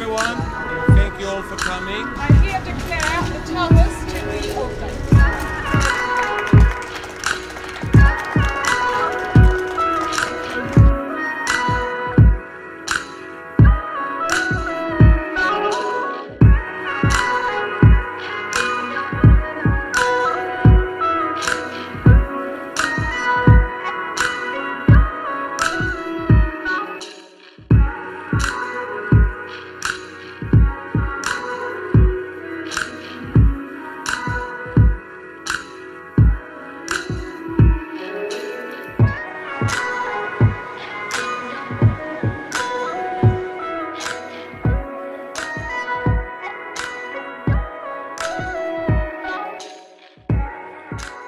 everyone. Thank you all for coming. I here declare the. Bye.